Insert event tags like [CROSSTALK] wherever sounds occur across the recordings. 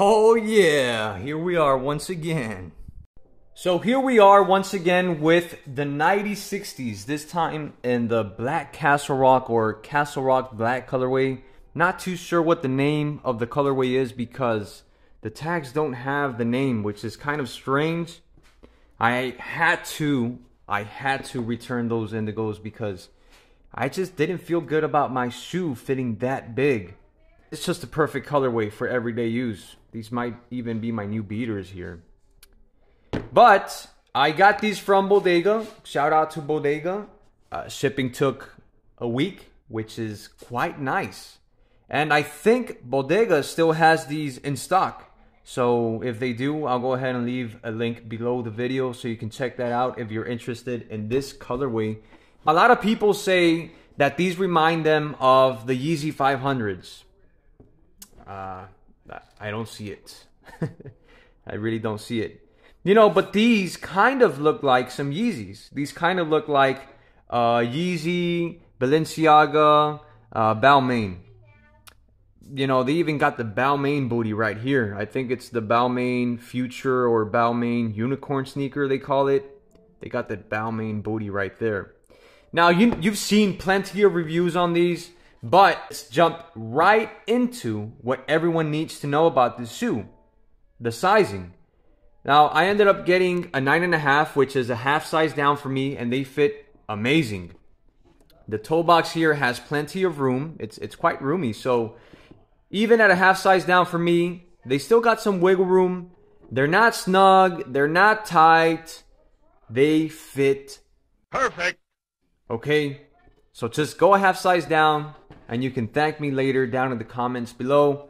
Oh yeah, here we are once again. So here we are once again with the 9060s, this time in the Black Castlerock or Castlerock Black colorway. Not too sure what the name of the colorway is because the tags don't have the name, which is kind of strange. I had to, I had to return those indigos because I just didn't feel good about my shoe fitting that big. It's just the perfect colorway for everyday use. These might even be my new beaters here. But I got these from Bodega. Shout out to Bodega. Uh, shipping took a week, which is quite nice. And I think Bodega still has these in stock. So if they do, I'll go ahead and leave a link below the video so you can check that out if you're interested in this colorway. A lot of people say that these remind them of the Yeezy 500s. Uh, I don't see it. [LAUGHS] I really don't see it. You know, but these kind of look like some Yeezys. These kind of look like uh, Yeezy, Balenciaga, uh, Balmain. You know, they even got the Balmain booty right here. I think it's the Balmain Future or Balmain Unicorn sneaker, they call it. They got that Balmain booty right there. Now, you, you've seen plenty of reviews on these. But let's jump right into what everyone needs to know about this shoe the sizing. Now, I ended up getting a 9.5, which is a half size down for me, and they fit amazing. The toe box here has plenty of room. It's, it's quite roomy. So, even at a half size down for me, they still got some wiggle room. They're not snug. They're not tight. They fit perfect. Okay, so just go a half size down and you can thank me later down in the comments below.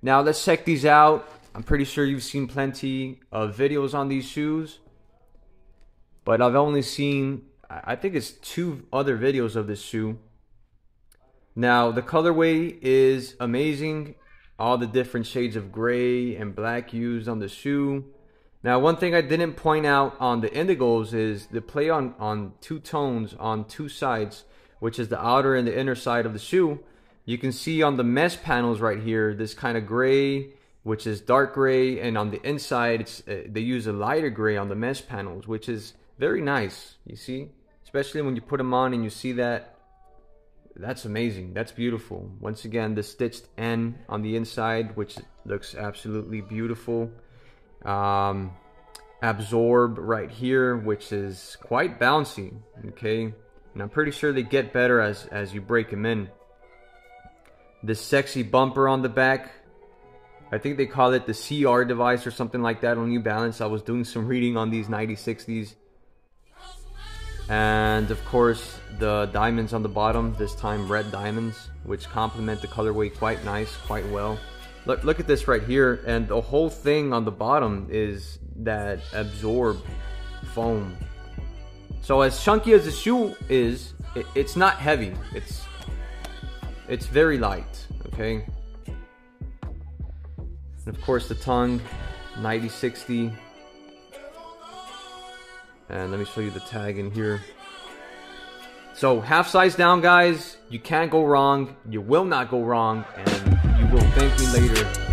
Now let's check these out. I'm pretty sure you've seen plenty of videos on these shoes, but I've only seen, I think it's two other videos of this shoe. Now the colorway is amazing. All the different shades of gray and black used on the shoe. Now, one thing I didn't point out on the indigos is the play on, on two tones on two sides which is the outer and the inner side of the shoe, you can see on the mesh panels right here, this kind of gray, which is dark gray, and on the inside, it's, uh, they use a lighter gray on the mesh panels, which is very nice, you see? Especially when you put them on and you see that, that's amazing, that's beautiful. Once again, the stitched N on the inside, which looks absolutely beautiful. Um, ABZORB right here, which is quite bouncy, okay? And I'm pretty sure they get better as, as you break them in. This sexy bumper on the back. I think they call it the CR device or something like that on New Balance. I was doing some reading on these 9060s. And of course, the diamonds on the bottom, this time red diamonds, which complement the colorway quite nice, quite well. Look, look at this right here, and the whole thing on the bottom is that absorb foam so as chunky as the shoe is, it, it's not heavy. It's it's very light, okay? And of course the tongue, 9060. And let me show you the tag in here. So half size down guys, you can't go wrong. You will not go wrong and you will thank me later